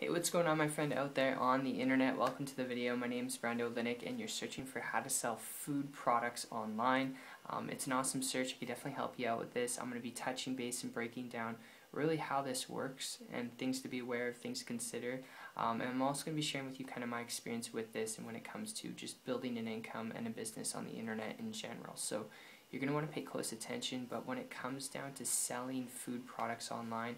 Hey, what's going on my friend out there on the internet? Welcome to the video. My name is Brando Linick and you're searching for how to sell food products online. Um, it's an awesome search. I can definitely help you out with this. I'm going to be touching base and breaking down really how this works and things to be aware of, things to consider. Um, and I'm also going to be sharing with you kind of my experience with this and when it comes to just building an income and a business on the internet in general. So you're going to want to pay close attention, but when it comes down to selling food products online,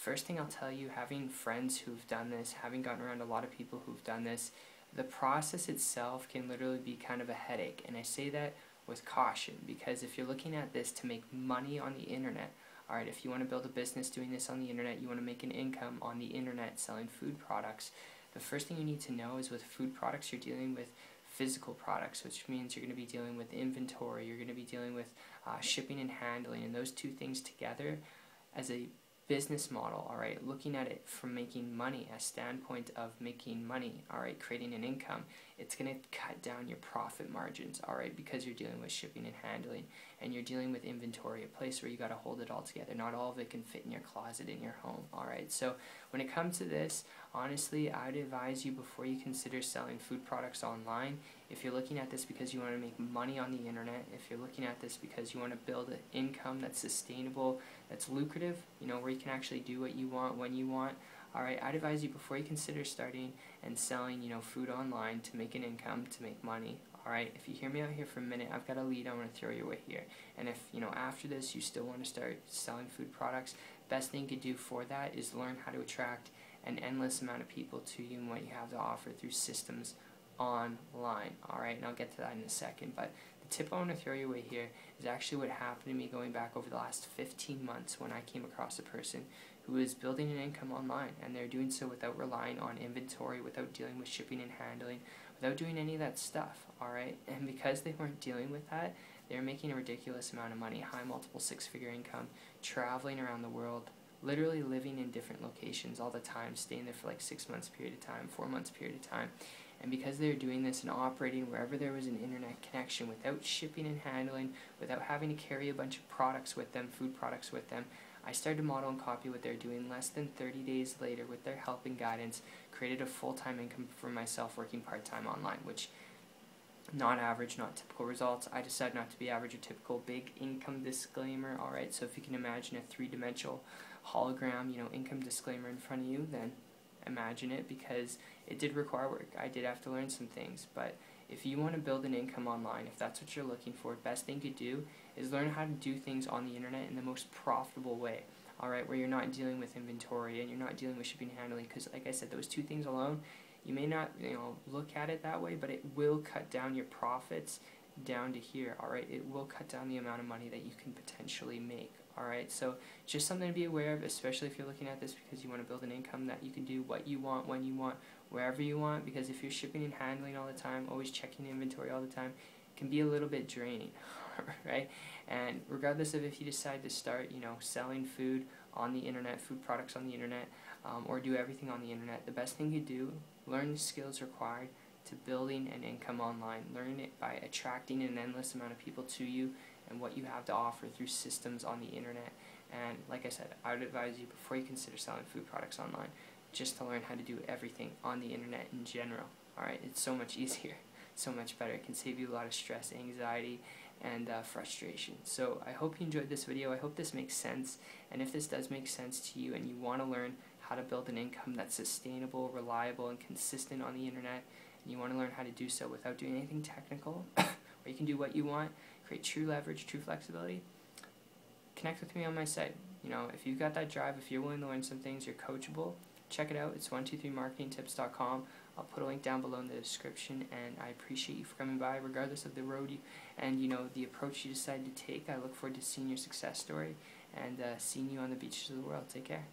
First thing I'll tell you, having friends who've done this, having gotten around a lot of people who've done this, the process itself can literally be kind of a headache. And I say that with caution because if you're looking at this to make money on the internet, alright, if you want to build a business doing this on the internet, you want to make an income on the internet selling food products, the first thing you need to know is with food products, you're dealing with physical products, which means you're going to be dealing with inventory, you're going to be dealing with uh, shipping and handling, and those two things together as a business model, all right, looking at it from making money, a standpoint of making money, all right, creating an income, it's going to cut down your profit margins, all right, because you're dealing with shipping and handling, and you're dealing with inventory, a place where you got to hold it all together. Not all of it can fit in your closet in your home, all right. So when it comes to this, honestly, I'd advise you before you consider selling food products online, if you're looking at this because you want to make money on the internet, if you're looking at this because you want to build an income that's sustainable, that's lucrative, you know, where you can actually do what you want when you want, Alright, I'd advise you before you consider starting and selling, you know, food online to make an income, to make money. Alright, if you hear me out here for a minute, I've got a lead I want to throw your way here. And if, you know, after this you still want to start selling food products, best thing you could do for that is learn how to attract an endless amount of people to you and what you have to offer through systems online. Alright, and I'll get to that in a second. But the tip I want to throw your way here is actually what happened to me going back over the last 15 months when I came across a person who is building an income online and they're doing so without relying on inventory, without dealing with shipping and handling, without doing any of that stuff. Alright, and because they weren't dealing with that, they're making a ridiculous amount of money, high multiple six figure income, traveling around the world, literally living in different locations all the time, staying there for like six months period of time, four months period of time. And because they're doing this and operating wherever there was an internet connection without shipping and handling, without having to carry a bunch of products with them, food products with them, I started to model and copy what they're doing. Less than 30 days later, with their help and guidance, created a full-time income for myself working part-time online, which not average, not typical results. I decided not to be average or typical. Big income disclaimer, alright, so if you can imagine a three-dimensional hologram, you know, income disclaimer in front of you, then imagine it because it did require work. I did have to learn some things, but if you want to build an income online, if that's what you're looking for, best thing to do is learn how to do things on the internet in the most profitable way. Alright, where you're not dealing with inventory and you're not dealing with shipping and handling because like I said, those two things alone, you may not, you know, look at it that way, but it will cut down your profits down to here, alright? It will cut down the amount of money that you can potentially make, alright? So just something to be aware of, especially if you're looking at this because you want to build an income that you can do what you want, when you want, wherever you want, because if you're shipping and handling all the time, always checking inventory all the time, can be a little bit draining, right? And regardless of if you decide to start, you know, selling food on the internet, food products on the internet, um, or do everything on the internet, the best thing you do, learn the skills required, to building an income online. Learn it by attracting an endless amount of people to you and what you have to offer through systems on the internet. And like I said, I would advise you before you consider selling food products online, just to learn how to do everything on the internet in general. Alright, it's so much easier, so much better. It can save you a lot of stress, anxiety, and uh, frustration. So I hope you enjoyed this video. I hope this makes sense. And if this does make sense to you and you want to learn how to build an income that's sustainable, reliable, and consistent on the internet, and you want to learn how to do so without doing anything technical, you can do what you want, create true leverage, true flexibility, connect with me on my site. You know, if you've got that drive, if you're willing to learn some things, you're coachable, check it out. It's 123marketingtips.com. I'll put a link down below in the description, and I appreciate you for coming by, regardless of the road you, and you know the approach you decide to take. I look forward to seeing your success story and uh, seeing you on the beaches of the world. Take care.